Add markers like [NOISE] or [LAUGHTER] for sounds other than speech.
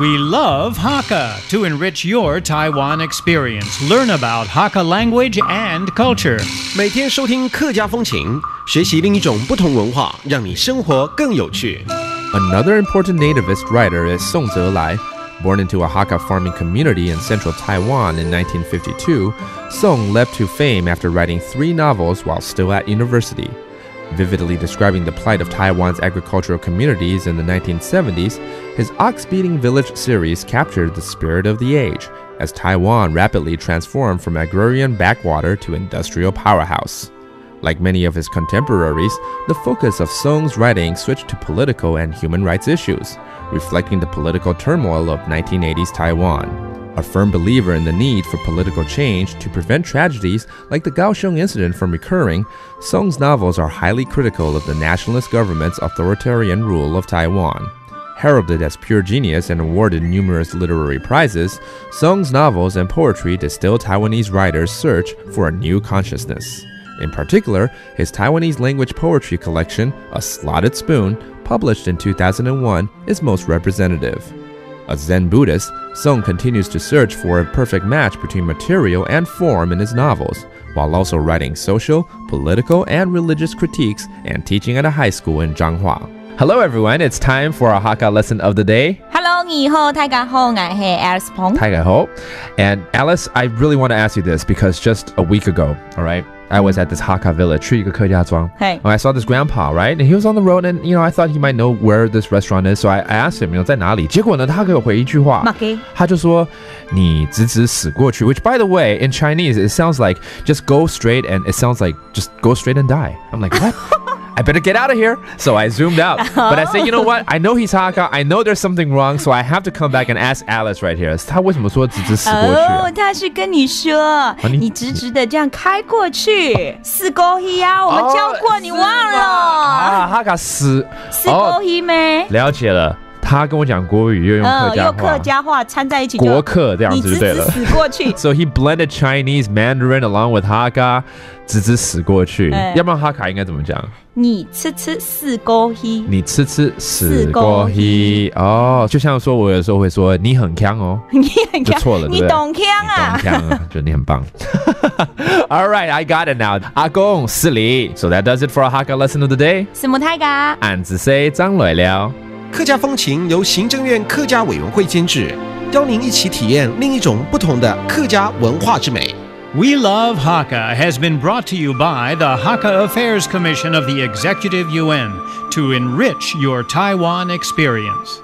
We love Hakka to enrich your Taiwan experience. Learn about Hakka language and culture. 每天收听客家风情，学习另一种不同文化，让你生活更有趣。 Another important nativist writer is Song Zelai. Born into a Hakka farming community in central Taiwan in 1952, Song leapt to fame after writing three novels while still at university. Vividly describing the plight of Taiwan's agricultural communities in the 1970s, his Ox Beating Village series captured the spirit of the age as Taiwan rapidly transformed from agrarian backwater to industrial powerhouse. Like many of his contemporaries, the focus of Song's writing switched to political and human rights issues, reflecting the political turmoil of 1980s Taiwan. A firm believer in the need for political change to prevent tragedies like the Kaohsiung incident from recurring, Song's novels are highly critical of the nationalist government's authoritarian rule of Taiwan. Heralded as pure genius and awarded numerous literary prizes, Song's novels and poetry distill Taiwanese writers' search for a new consciousness. In particular, his Taiwanese language poetry collection, A Slotted Spoon, published in 2001, is most representative. A Zen Buddhist, Song continues to search for a perfect match between material and form in his novels, while also writing social, political, and religious critiques and teaching at a high school in Zhanghua. Hello, everyone. It's time for our Hakka lesson of the day. Hello，你好，大家好，我系 Alice 彭。 Taiga Ho. And Alice, I really want to ask you this because just a week ago, all right, I was at this Hakka village, 去一个客家庄. Hey. And I saw this grandpa, right? And he was on the road and, you know, I thought he might know where this restaurant is. So I, I asked him, you know, 在哪里?结果呢,他给我回一句话。马给。他就说,你直直死过去, which by the way, in Chinese, it sounds like just go straight and it sounds like just go straight and die. I'm like, what? [LAUGHS] I better get out of here. So I zoomed out. Oh. But I said, you know what? I know he's Hakka. I know there's something wrong. So I have to come back and ask Alice right here. 他为什么说直直死过去？哦，他是跟你说，你直直的这样开过去，四勾一呀，我们教过，你忘了？啊，哈卡死，四勾一没？了解了。他跟我讲国语，又用客嗯，家话，又客家话掺在一起就，国客这样子就对了。死过去。[LAUGHS] So he blended Chinese Mandarin along with Hakka，直直死过去。哎要不然哈卡应该怎么讲？你吃吃四勾一，你吃吃死死过过去哦，就像说我有时候会说你很强哦，[LAUGHS] 你很就错了你懂？强啊，就你很棒。[LAUGHS] All right, I got it now. 阿公是你。So that does it for our Hakka lesson of the day. 什么太嘎？俺只 say 张磊了。客家风情由行政院客家委员会监制，邀您一起体验另一种不同的客家文化之美。We Love Hakka has been brought to you by the Hakka Affairs Commission of the Executive Yuan to enrich your Taiwan experience.